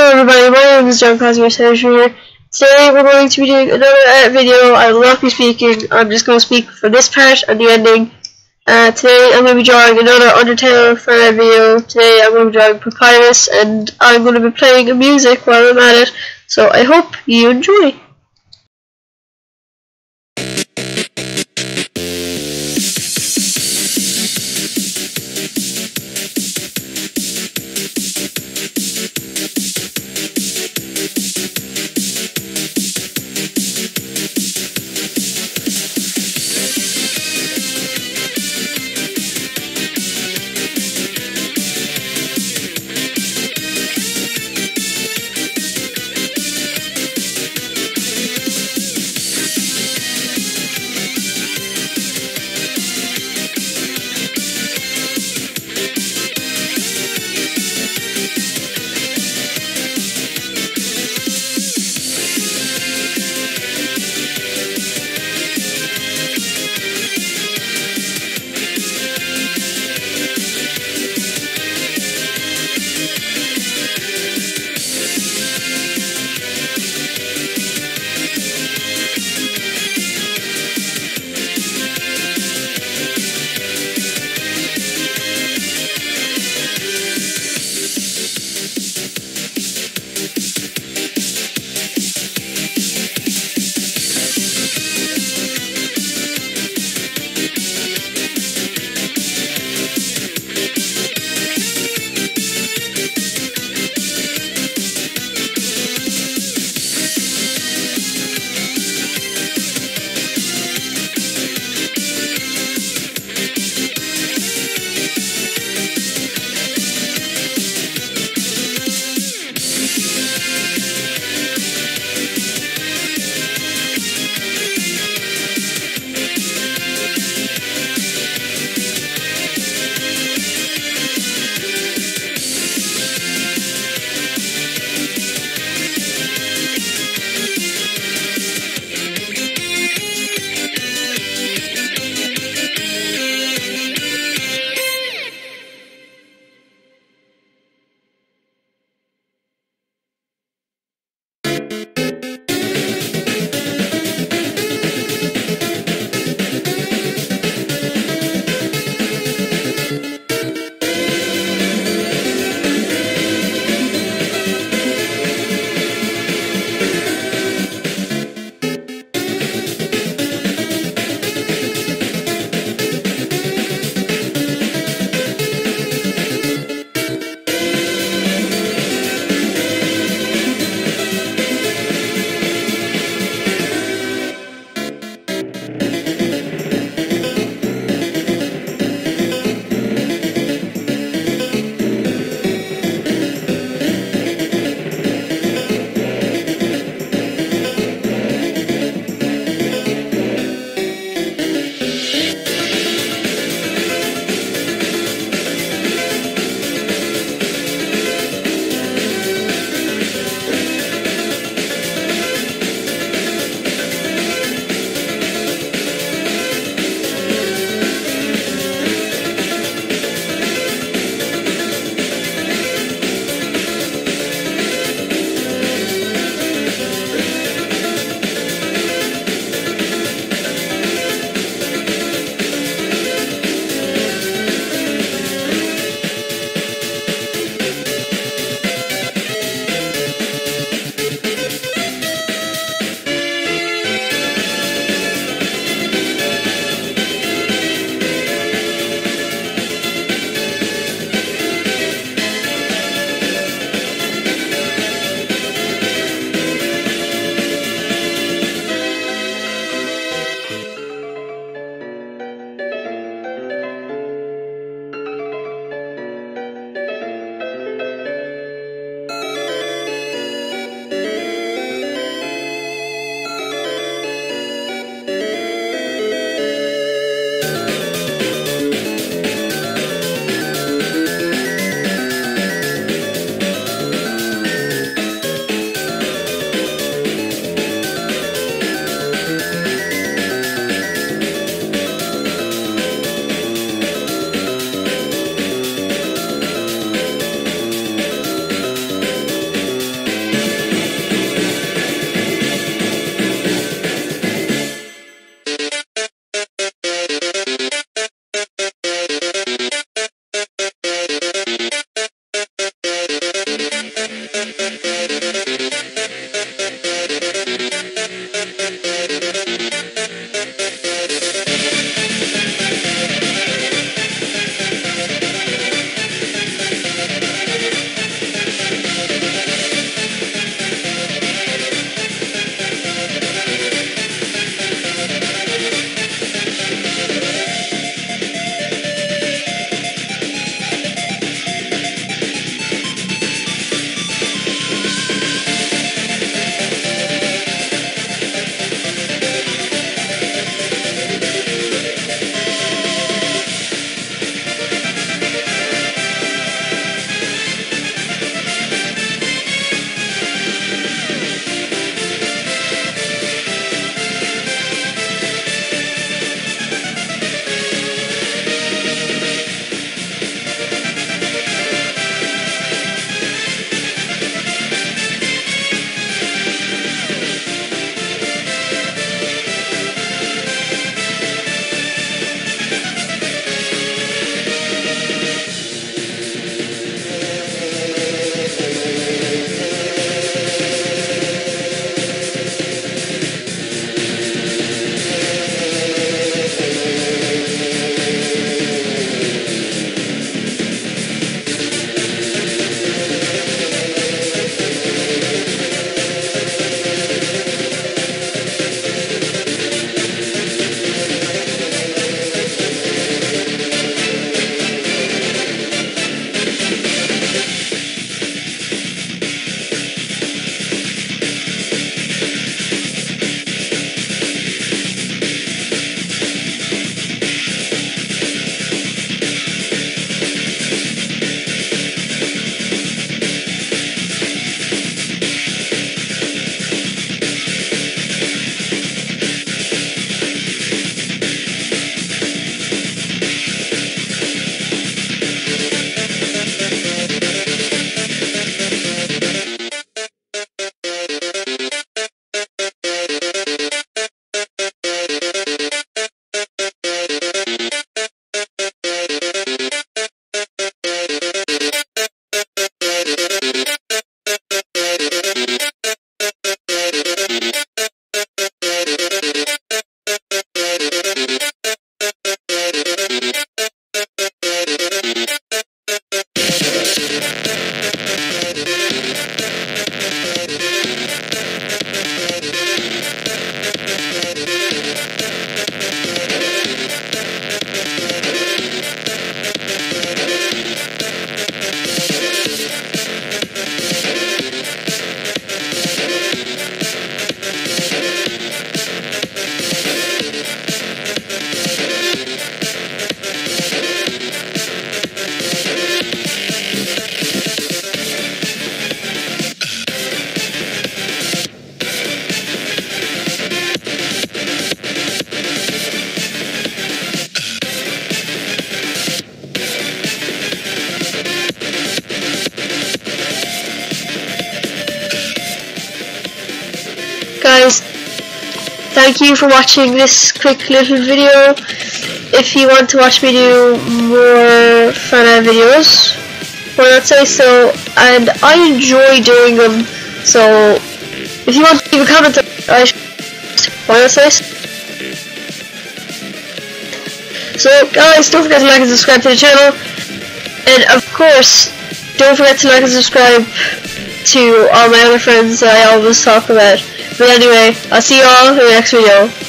Hello everybody, my name is John Cosgrave here. Today we're going to be doing another uh, video. I will not be speaking, I'm just going to speak for this part and the ending. Uh, today I'm going to be drawing another Undertale for a video. Today I'm going to be drawing Papyrus and I'm going to be playing music while I'm at it. So I hope you enjoy. Guys, thank you for watching this quick little video. If you want to watch me do more fun videos, why not say so? And I enjoy doing them, so if you want to leave a comment, I why not say so? So guys, don't forget to like and subscribe to the channel. And of course, don't forget to like and subscribe to all my other friends that I always talk about. But anyway, I'll see you all in the next video.